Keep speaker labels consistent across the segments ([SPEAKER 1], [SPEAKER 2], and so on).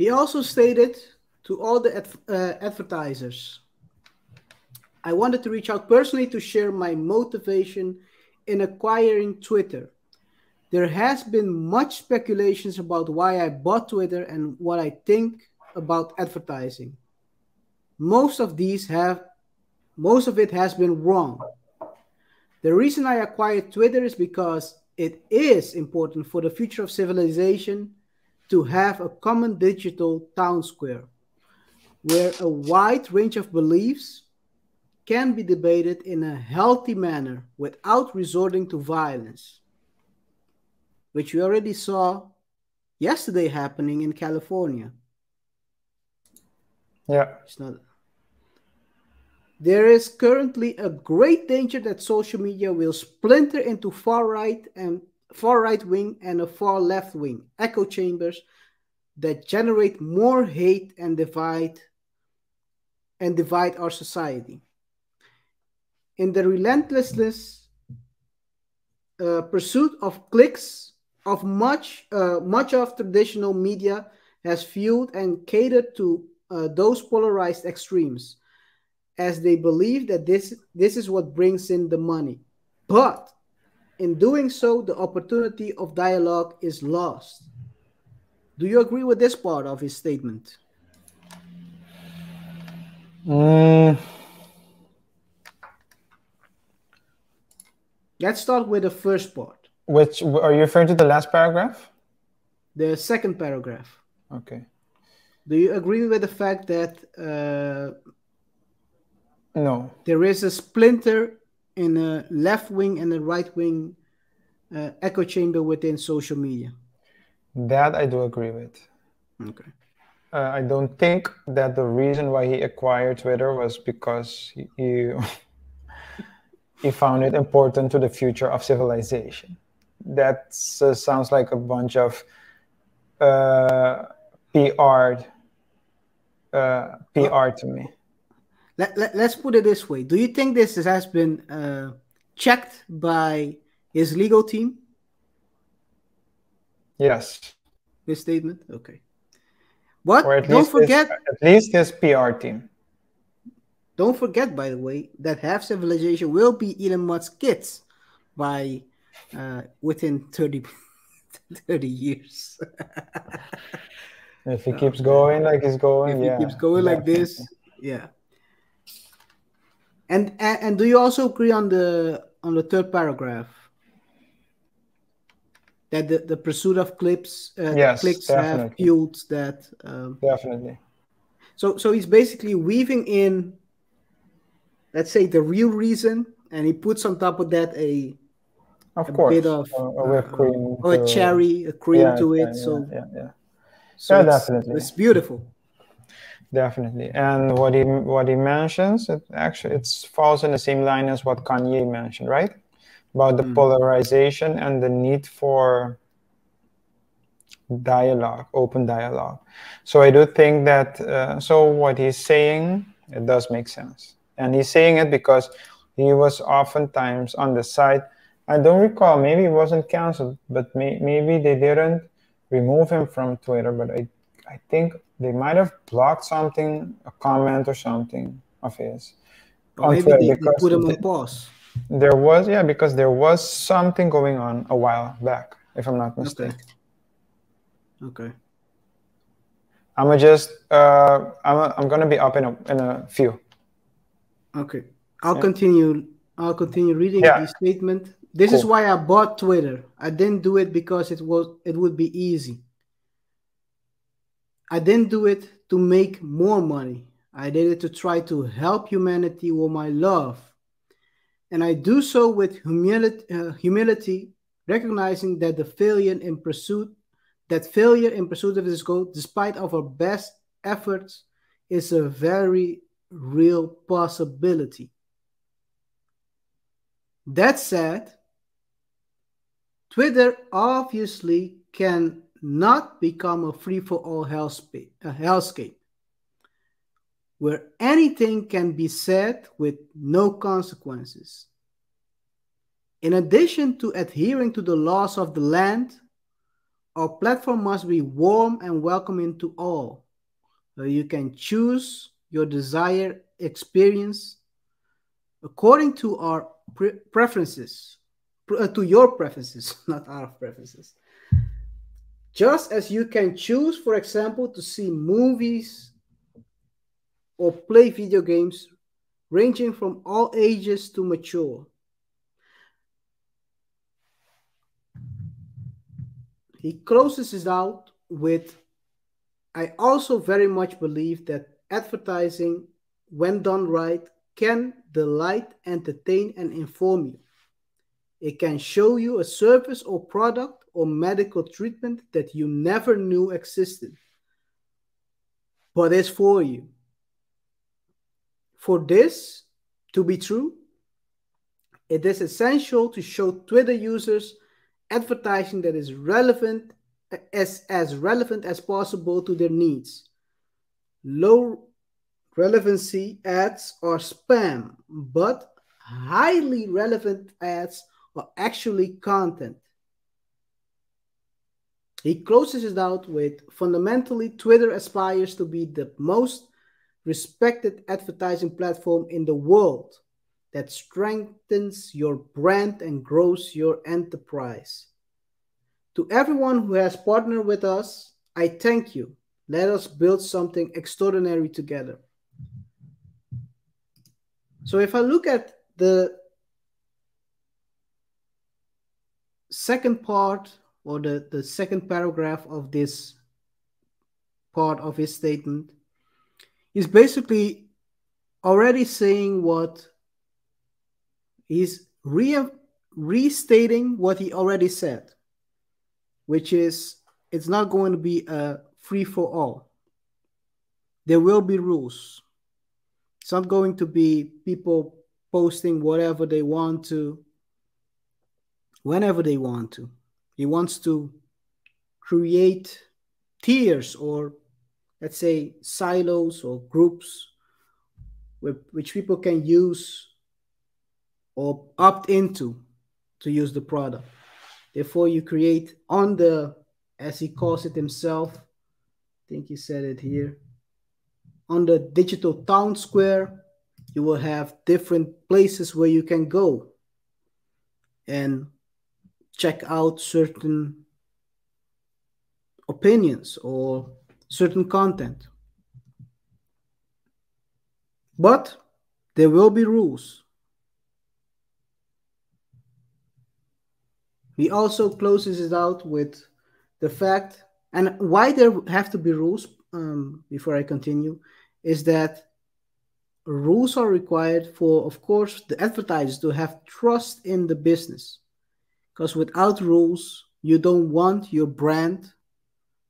[SPEAKER 1] He also stated to all the uh, advertisers I wanted to reach out personally to share my motivation in acquiring Twitter. There has been much speculations about why I bought Twitter and what I think about advertising. Most of these have most of it has been wrong. The reason I acquired Twitter is because it is important for the future of civilization to have a common digital town square where a wide range of beliefs can be debated in a healthy manner without resorting to violence, which we already saw yesterday happening in California.
[SPEAKER 2] Yeah.
[SPEAKER 1] It's not. There is currently a great danger that social media will splinter into far right and far right wing and a far left wing echo chambers that generate more hate and divide and divide our society. In the relentlessness uh, pursuit of clicks of much uh, much of traditional media has fueled and catered to uh, those polarized extremes as they believe that this this is what brings in the money but in doing so the opportunity of dialogue is lost do you agree with this part of his statement
[SPEAKER 2] Mm,
[SPEAKER 1] let's start with the first part
[SPEAKER 2] which are you referring to the last paragraph?
[SPEAKER 1] the second paragraph
[SPEAKER 2] Okay.
[SPEAKER 1] do you agree with the fact that uh,
[SPEAKER 2] No.
[SPEAKER 1] there is a splinter in a left wing and a right wing uh, echo chamber within social media
[SPEAKER 2] That I do agree with.
[SPEAKER 1] okay
[SPEAKER 2] Uh, I don't think that the reason why he acquired Twitter was because he he, found it important to the future of civilization. That uh, sounds like a bunch of uh, PR uh, PR to me.
[SPEAKER 1] Let, let, let's put it this way. Do you think this has been uh, checked by his legal team?
[SPEAKER 2] Yes,
[SPEAKER 1] his statement? Okay. What?
[SPEAKER 2] Or at
[SPEAKER 1] don't
[SPEAKER 2] least
[SPEAKER 1] forget
[SPEAKER 2] his, at least his PR team.
[SPEAKER 1] don't forget by the way that half civilization will be elon musk's kids by uh, within 30 30 years.
[SPEAKER 2] If he keeps going like he's going,
[SPEAKER 1] if
[SPEAKER 2] yeah,
[SPEAKER 1] he keeps going like this yeah and, and and do you also agree on the on the third paragraph that the, the pursuit of clips uh,
[SPEAKER 2] Yes,
[SPEAKER 1] clicks have fueled that um,
[SPEAKER 2] definitely.
[SPEAKER 1] so so he's basically weaving in let's say the real reason and he puts on top of that a
[SPEAKER 2] Of
[SPEAKER 1] a
[SPEAKER 2] course,
[SPEAKER 1] bit of
[SPEAKER 2] a, a whipped
[SPEAKER 1] uh,
[SPEAKER 2] cream
[SPEAKER 1] or a cherry a cream
[SPEAKER 2] yeah,
[SPEAKER 1] to
[SPEAKER 2] yeah,
[SPEAKER 1] it so
[SPEAKER 2] yeah, yeah, yeah.
[SPEAKER 1] so
[SPEAKER 2] Yeah,
[SPEAKER 1] it's,
[SPEAKER 2] definitely.
[SPEAKER 1] it's beautiful
[SPEAKER 2] Definitely. And what he what he mentions, it actually it falls in the same line as what Kanye mentioned, right? About the
[SPEAKER 1] Mm.
[SPEAKER 2] polarization and the need for dialogue, open dialogue. So I do think that uh, so what he's saying it does make sense, and he's saying it because he was oftentimes on the side. I don't recall. Maybe he wasn't canceled, but may, maybe they didn't remove him from Twitter. But I I think they might have blocked something, a comment or something of his.
[SPEAKER 1] or maybe they, they put him on pause
[SPEAKER 2] There was, yeah, because there was something going on a while back, if I'm not mistaken.
[SPEAKER 1] okay
[SPEAKER 2] I'm gonna just, uh, I'm, I'm gonna be up in a, in a few.
[SPEAKER 1] Okay, I'll
[SPEAKER 2] Yeah.
[SPEAKER 1] continue. I'll continue reading
[SPEAKER 2] Yeah.
[SPEAKER 1] the statement. This is why I bought Twitter. I didn't do it because it was it would be easy. I didn't do it to make more money. I did it to try to help humanity with my love, and I do so with humility, uh, humility, recognizing that the failure in pursuit, that failure in pursuit of this goal, despite of our best efforts, is a very real possibility. That said, Twitter obviously can not become a free for all hellscape, a hellscape where anything can be said with no consequences. In addition to adhering to the laws of the land, our platform must be warm and welcoming to all. So you can choose your desired experience according to our pre preferences, uh, to your preferences, not our preferences. Just as you can choose, for example, to see movies or play video games ranging from all ages to mature. He closes it out with I also very much believe that advertising, when done right, can delight, entertain, and inform you. It can show you a service or product or medical treatment that you never knew existed, but is for you. For this to be true, it is essential to show Twitter users advertising that is relevant as, as relevant as possible to their needs. Low relevancy ads are spam, but highly relevant ads are actually content. He closes it out with fundamentally, Twitter aspires to be the most respected advertising platform in the world that strengthens your brand and grows your enterprise. To everyone who has partnered with us, I thank you. Let us build something extraordinary together. So if I look at the second part or the, the second paragraph of this part of his statement, is basically already saying what he's re restating what he already said, which is it's not going to be a free for all. There will be rules. It's not going to be people posting whatever they want to, whenever they want to. He wants to create tiers or let's say silos or groups which people can use or opt into to use the product. Therefore, you create on the, as he calls it himself, I think he said it here, on the digital town square, you will have different places where you can go and check out certain opinions or certain content. But there will be rules. He also closes it out with the fact, and why there have to be rules, um, before I continue, is that rules are required for, of course, the advertisers to have trust in the business. Because without rules, you don't want your brand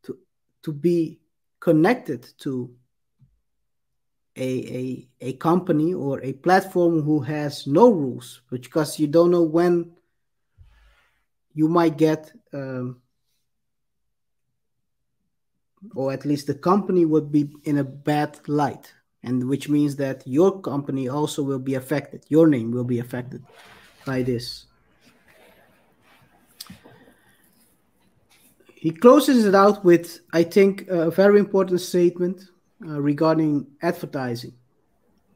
[SPEAKER 1] to, to be connected to a, a, a company or a platform who has no rules, because you don't know when you might get, um, or at least the company would be in a bad light, and which means that your company also will be affected. Your name will be affected by this. He closes it out with, I think, a very important statement uh, regarding advertising,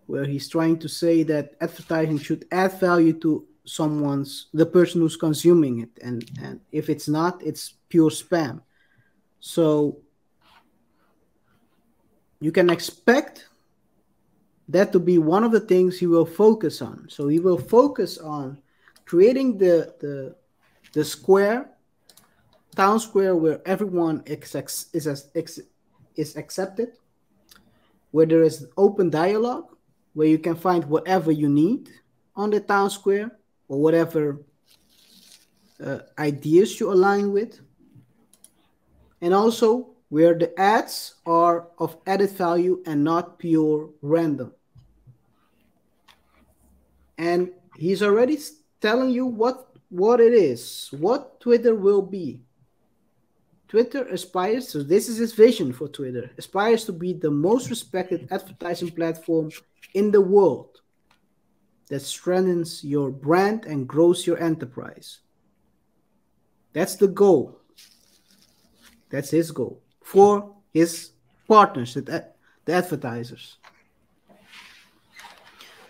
[SPEAKER 1] where he's trying to say that advertising should add value to someone's the person who's consuming it, and and if it's not, it's pure spam. So you can expect that to be one of the things he will focus on. So he will focus on creating the the the square town square where everyone is, is, is accepted, where there is open dialogue, where you can find whatever you need on the town square or whatever uh, ideas you align with. And also where the ads are of added value and not pure random. And he's already telling you what what it is, what Twitter will be. Twitter aspires, so this is his vision for Twitter, aspires to be the most respected advertising platform in the world that strengthens your brand and grows your enterprise. That's the goal. That's his goal for his partners, the, the advertisers.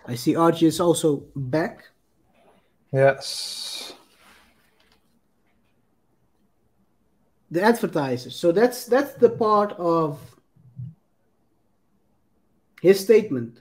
[SPEAKER 1] I see RJ is also back.
[SPEAKER 2] Yes.
[SPEAKER 1] The advertisers. So that's that's the part of his statement.